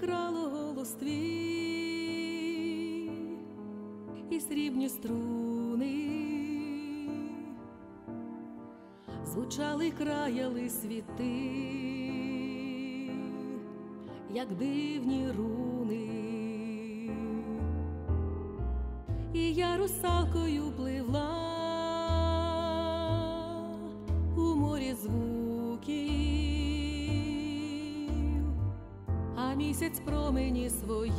крало голос твій і срібні струни, звучали, краяли світи, як дивні руни, і я русалкою пливла місяць промені свої.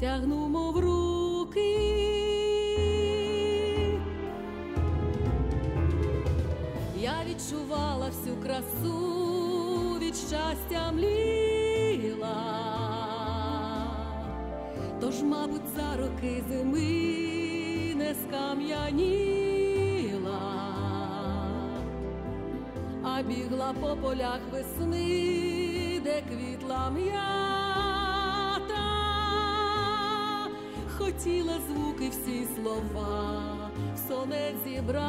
Тягнув, мов руки. Я відчувала всю красу, від щастя мліла, тож, мабуть, за роки зими не скам'яніла, бігла по полях весни, де квітла м'ята, хотіла звуки всі слова в сонет зібрати.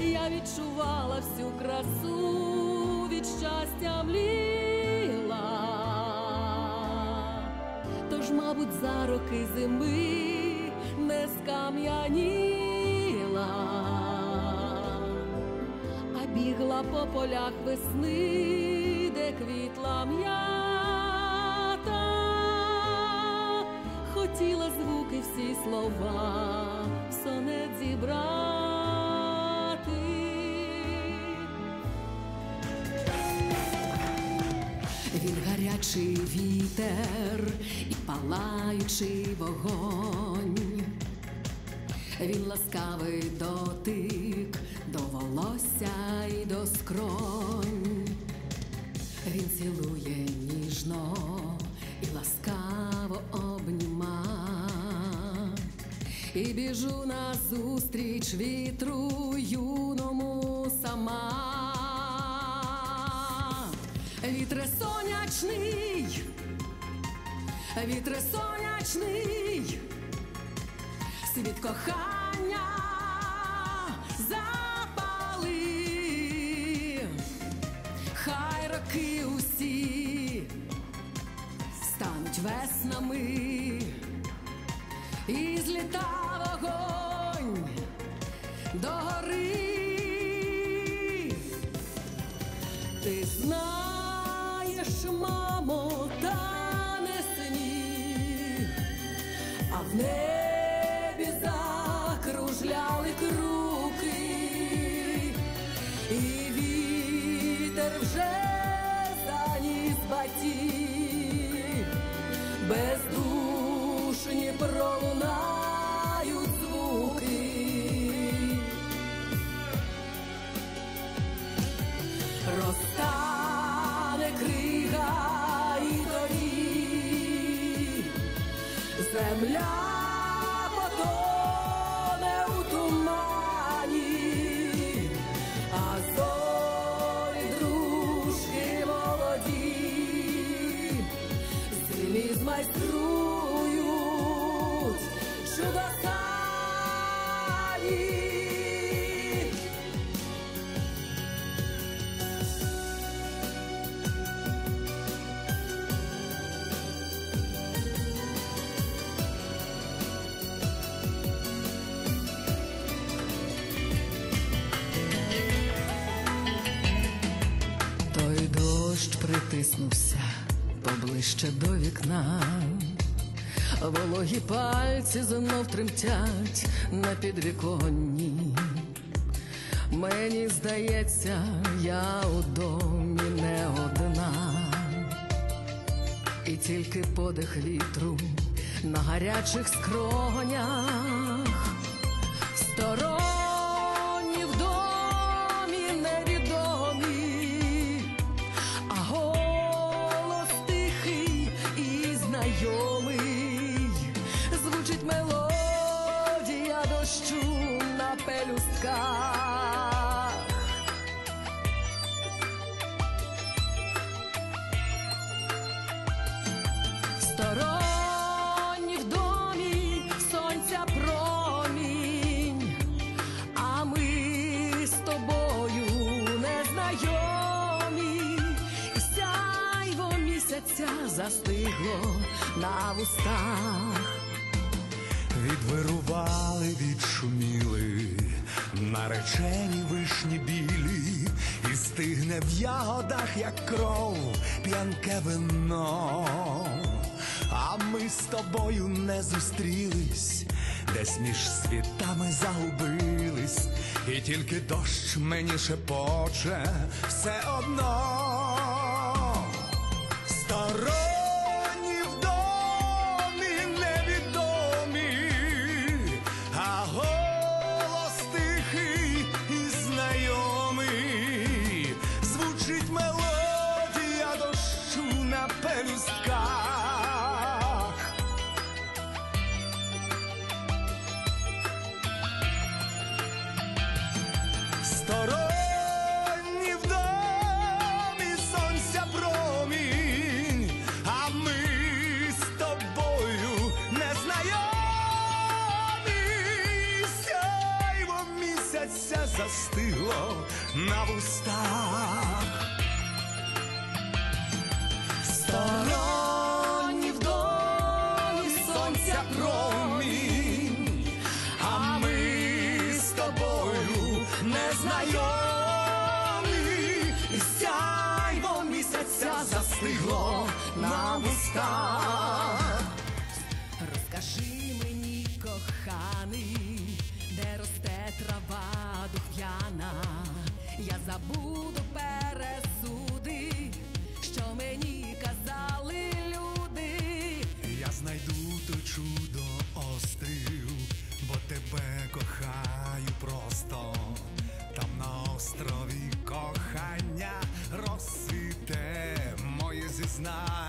Я відчувала всю красу, від щастя мліла, тож, мабуть, за роки зими не скам'яніла, а бігла по полях весни, де квітла м'ята, хотіла звуки всі слова в сонет зібрати. Він гарячий вітер і палаючий вогонь. Він ласкавий дотик до волосся і до скронь. Він цілує ніжно і ласкаво обніма. І біжу назустріч вітру юному сама. Вітре сонячний, вітре сонячний, світ кохання небі закружляли круки, і вітер вже заніс баті, бездушні пролунають поближче до вікна. Вологі пальці знов тремтять на підвіконні. Мені здається, я у домі не одна, і тільки подих вітру на гарячих скронях, пелюстках. Сторонні в домі сонця промінь, а ми з тобою незнайомі, сяйво місяця застигло на вустах. Відвирували, відшуміли, наречені вишні білі, і стигне в ягодах, як кров, п'янке вино, а ми з тобою не зустрілись, десь між світами загубились, і тільки дощ мені шепоче все одно. пелюстках. Сторонні в домі сонця промінь, а ми з тобою не знайомі. Сяйво місяця застигло на вустах. застигло на вустах. Розкажи мені, коханий, де росте трава дух'яна, я забуду пересуди, що мені казали люди. Я знайду то чудо острів, бо тебе кохаю просто там на острові. знать.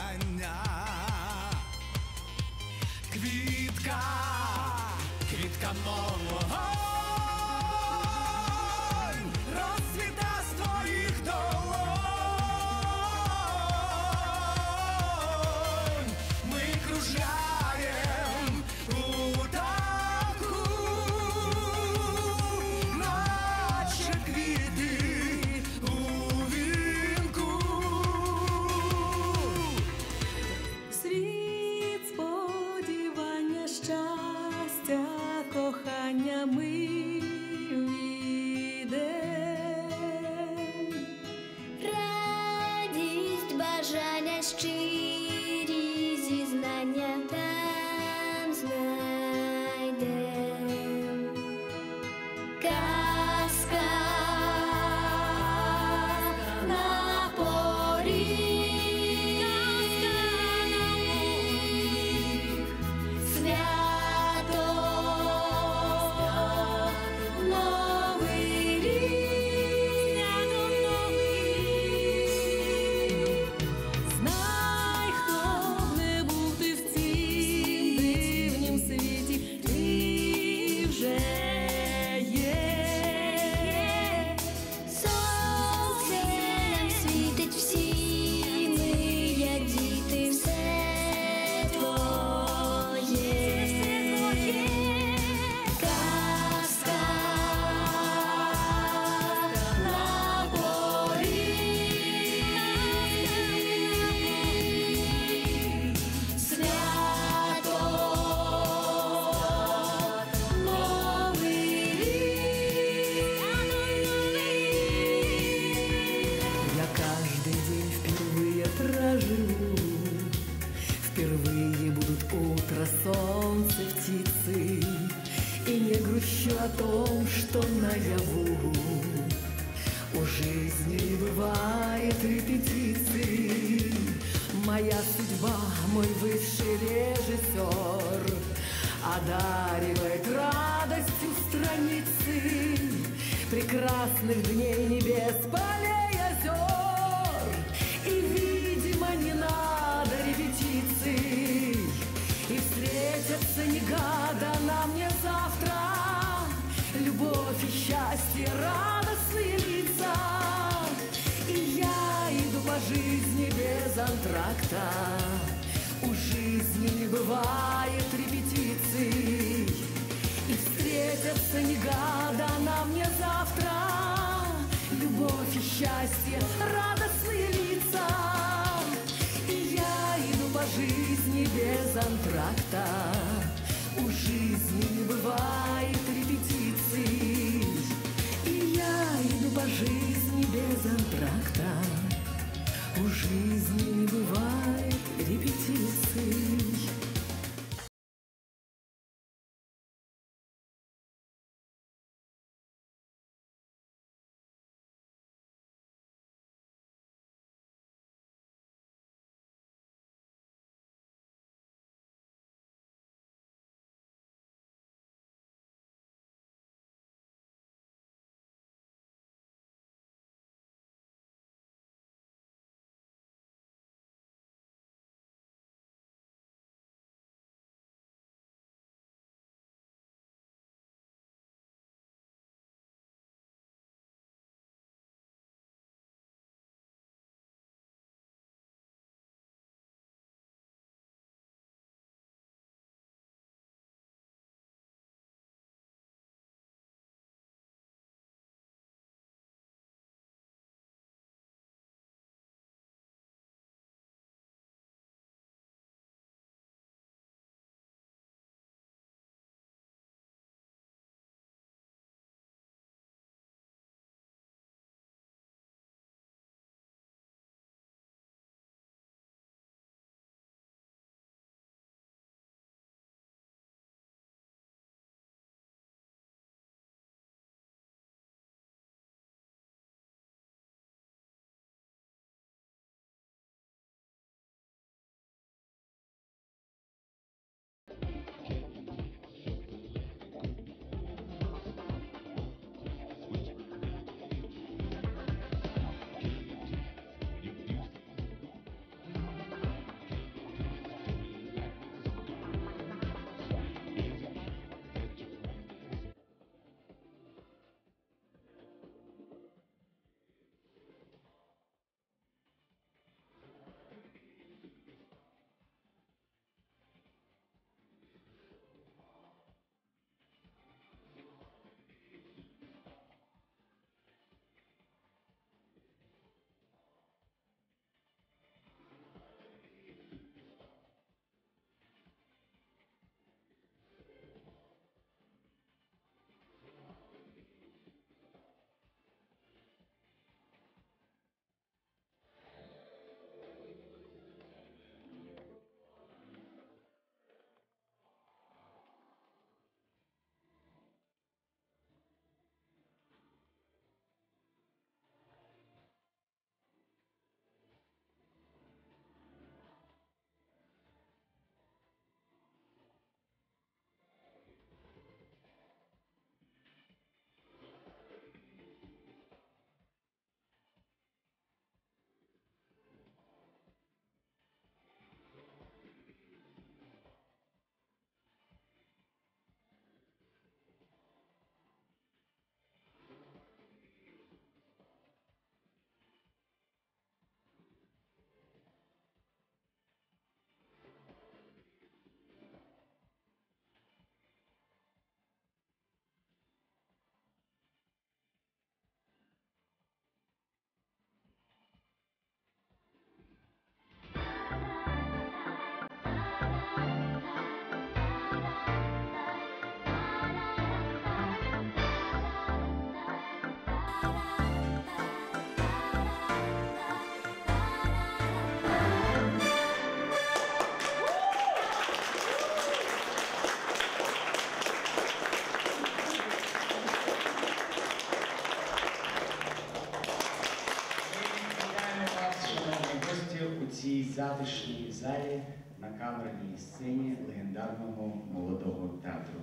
На камерній сцені легендарного молодого театру.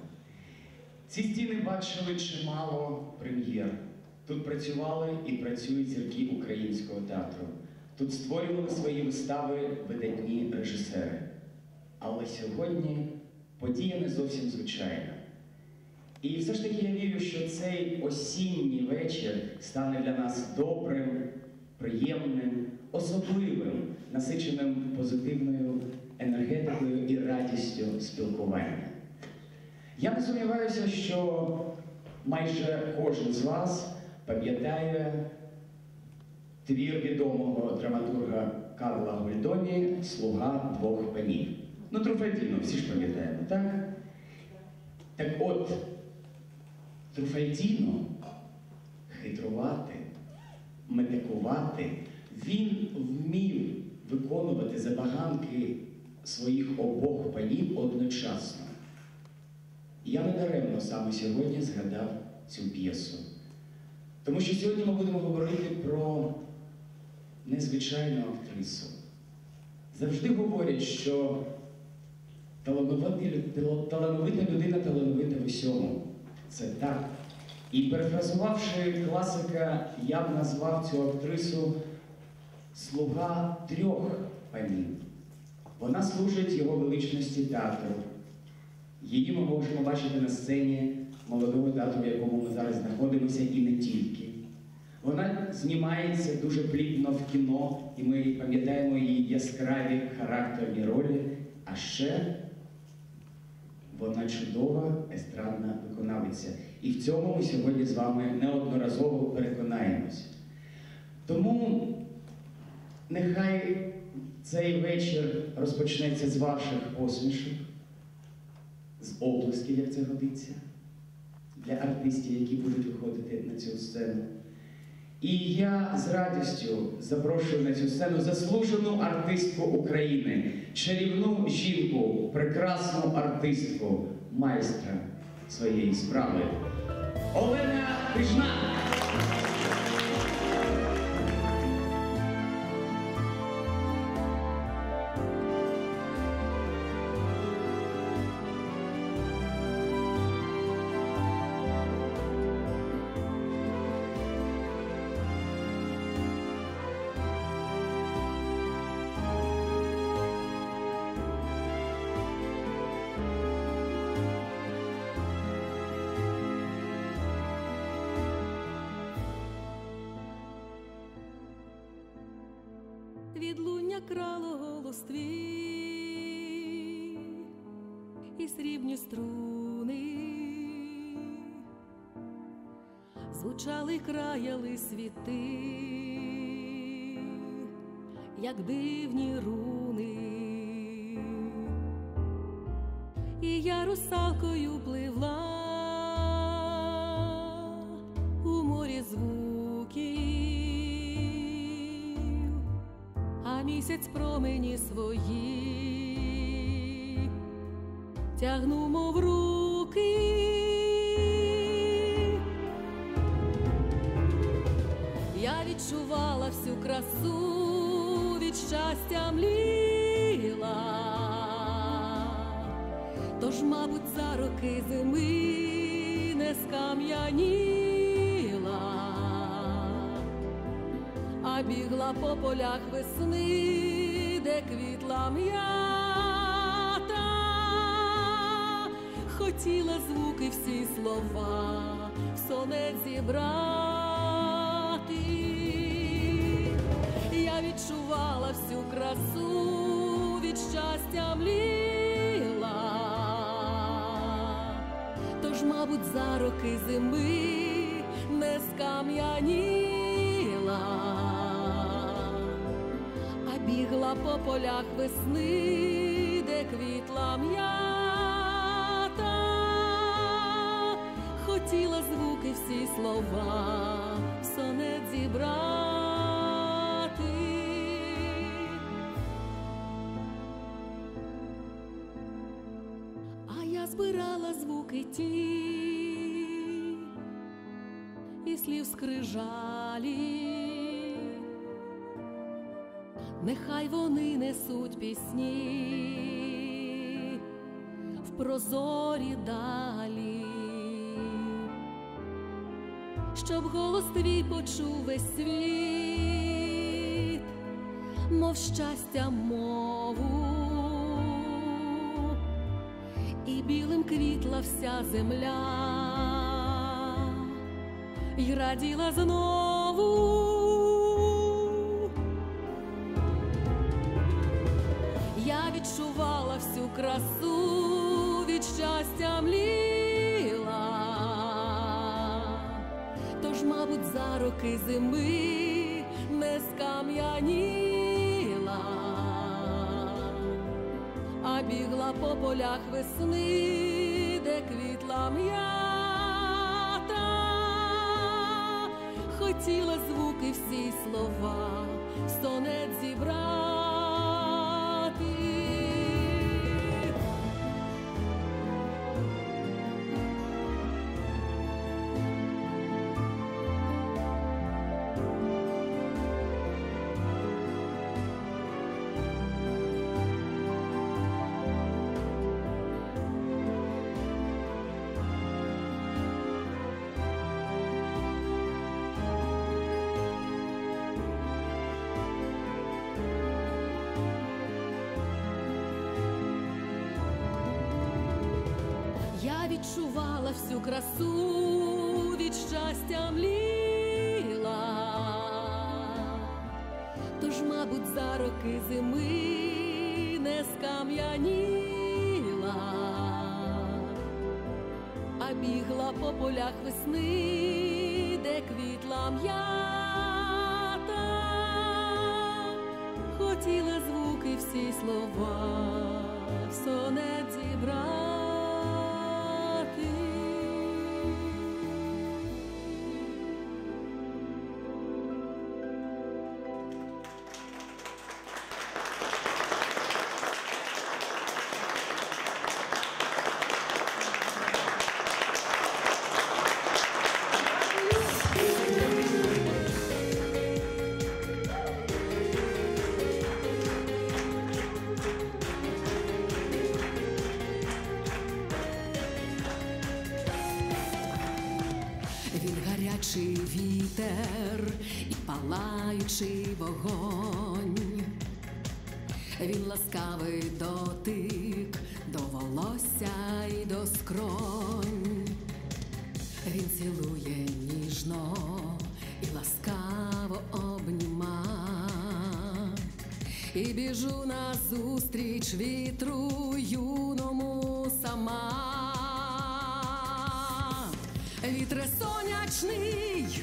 Ці стіни бачили чимало прем'єр. Тут працювали і працюють зірки українського театру. Тут створювали свої вистави видатні режисери. Але сьогодні подія не зовсім звичайна. І все ж таки я вірю, що цей осінній вечір стане для нас добрим, приємним, особливим, насиченим позитивною енергетикою і радістю спілкування. Я не сумніваюся, що майже кожен з вас пам'ятає твір відомого драматурга Карла Гольдоні Слуга двох панів. Ну, Труфальдіно, всі ж пам'ятаємо, так? Так от, Труфальдіно хитрувати, метикувати, він вмів виконувати забаганки своїх обох панів одночасно. І я не даремно саме сьогодні згадав цю п'єсу. Тому що сьогодні ми будемо говорити про незвичайну актрису. Завжди говорять, що талановита людина талановита в усьому. Це так. І перефразувавши класика, я б назвав цю актрису слуга трьох панів. Вона служить його величності театру. Її ми можемо бачити на сцені молодого театру, в якому ми зараз знаходимося, і не тільки. Вона знімається дуже плідно в кіно, і ми пам'ятаємо її яскраві характерні ролі. А ще вона чудова естрадна виконавиця. І в цьому ми сьогодні з вами неодноразово переконаємось. Тому нехай цей вечір розпочнеться з ваших посмішок, з облисків, як це годиться, для артистів, які будуть виходити на цю сцену. І я з радістю запрошую на цю сцену заслужену артистку України, чарівну жінку, прекрасну артистку, майстра своєї справи. Олена Крижна. Крало голос твій і срібні струни, звучали краяли світи, як дивні руни, і я русалкою пливла місяць промені свої. Тягну, мов руки. Я відчувала всю красу, від щастя мліла, тож, мабуть, за роки зими не скам'яніла бігла по полях весни, де квітла м'ята, хотіла звуки всі слова в сонет зібрати. Я відчувала всю красу, від щастя мліла, тож, мабуть, за роки зими не скам'яніла по полях весни, де квітла м'ята, хотіла звуки всі слова в сонет зібрати. А я збирала звуки ті і слів скрижалі нехай вони несуть пісні в прозорі далі, щоб голос твій почув весь світ, мов щастя мову, і білим квітла вся земля, й раділа знову. Відчувала всю красу, від щастя мліла, тож, мабуть, за роки зими не скам'яніла, а бігла по полях весни, де квітла м'ята, хотіла звуки всі слова, в відчувала всю красу, від щастя мліла, тож, мабуть, за роки зими не скам'яніла, а бігла по полях весни, де квітла м'ята, хотіла звуки всі слова в сонет зібрати. Вогонь. Він ласкавий дотик до волосся і до скронь. Він цілує ніжно і ласкаво обніма. І біжу назустріч вітру юному сама. Вітре сонячний,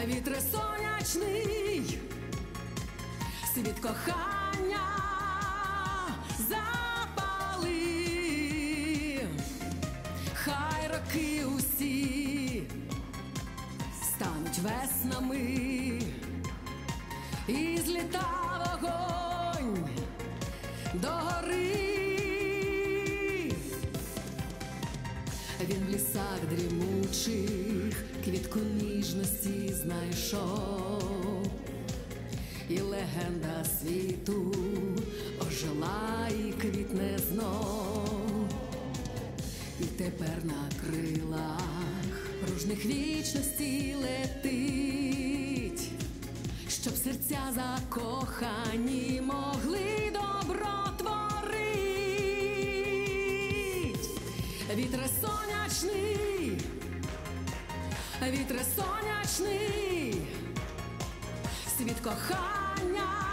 вітре сонячний, світ кохання запали, хай роки усі стануть веснами, і зліта вогонь до гори. Він в лісах дрімучих квітку ніжності знайшов, і легенда світу ожила і квітне знов. І тепер на крилах ружних вічності летить, щоб серця закохані могли добро творить. Вітре сонячний, вітре сонячний, світ кохання